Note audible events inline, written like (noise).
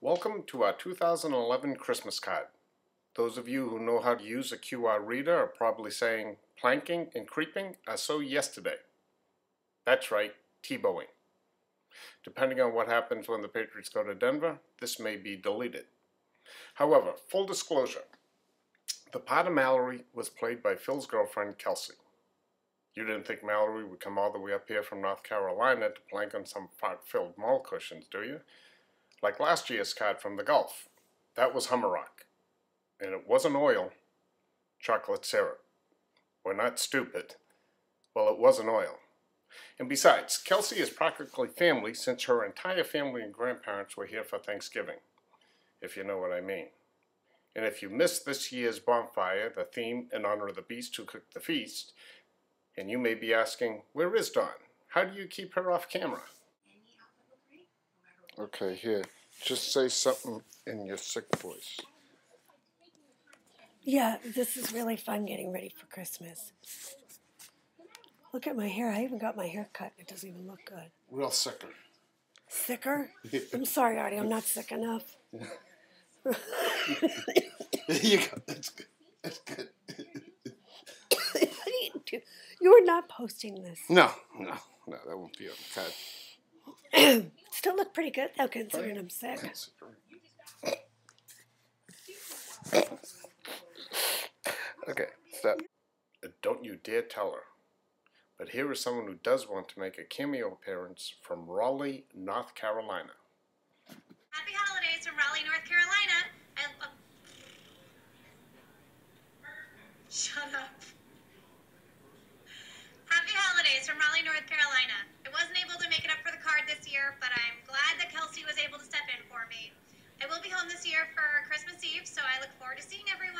Welcome to our 2011 Christmas card. Those of you who know how to use a QR reader are probably saying planking and creeping are so yesterday. That's right, Tebowing. Depending on what happens when the Patriots go to Denver, this may be deleted. However, full disclosure, the part of Mallory was played by Phil's girlfriend, Kelsey. You didn't think Mallory would come all the way up here from North Carolina to plank on some fart-filled mall cushions, do you? Like last year's card from the Gulf. That was Hummerock. And it wasn't oil, chocolate syrup. We're not stupid. Well, it wasn't oil. And besides, Kelsey is practically family since her entire family and grandparents were here for Thanksgiving, if you know what I mean. And if you missed this year's bonfire, the theme in honor of the beast who cooked the feast, and you may be asking, where is Dawn? How do you keep her off camera? Okay, here. Just say something in your sick voice. Yeah, this is really fun getting ready for Christmas. Look at my hair. I even got my hair cut. It doesn't even look good. Real sicker. Sicker? (laughs) I'm sorry, Artie. I'm not sick enough. There (laughs) you go. That's good. That's good. (laughs) you? You're not posting this. No, no, no, that won't be on the card. (coughs) Still look pretty good though, considering I'm sick. Okay, stop. Uh, don't you dare tell her. But here is someone who does want to make a cameo appearance from Raleigh, North Carolina. Happy holidays from Raleigh, North Carolina. I, uh, shut up. Happy holidays from Raleigh, North Carolina. I wasn't able to make it up for the card this but I'm glad that Kelsey was able to step in for me. I will be home this year for Christmas Eve, so I look forward to seeing everyone.